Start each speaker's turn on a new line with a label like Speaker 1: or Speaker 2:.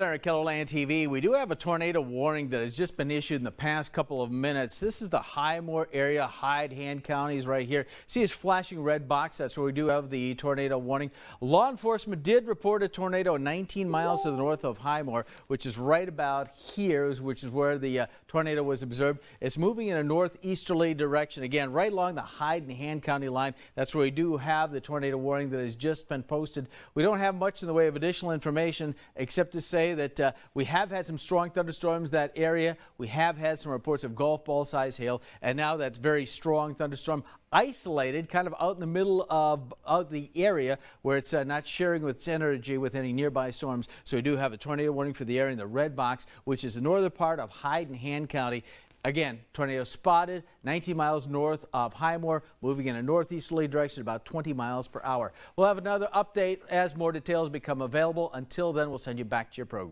Speaker 1: At KELOLAND TV, we do have a tornado warning that has just been issued in the past couple of minutes. This is the Highmore area, Hyde, Hand counties right here. See this flashing red box? That's where we do have the tornado warning. Law enforcement did report a tornado 19 miles to the north of Highmore, which is right about here, which is where the uh, tornado was observed. It's moving in a northeasterly direction. Again, right along the Hyde and Hand County line. That's where we do have the tornado warning that has just been posted. We don't have much in the way of additional information except to say that uh, we have had some strong thunderstorms that area. We have had some reports of golf ball size hail, and now that's very strong thunderstorm isolated, kind of out in the middle of, of the area where it's uh, not sharing with its energy with any nearby storms. So we do have a tornado warning for the area in the red box, which is the northern part of Hyde and Hand County. Again, tornado spotted 19 miles north of Highmore, moving in a northeasterly direction about 20 miles per hour. We'll have another update as more details become available. Until then, we'll send you back to your program.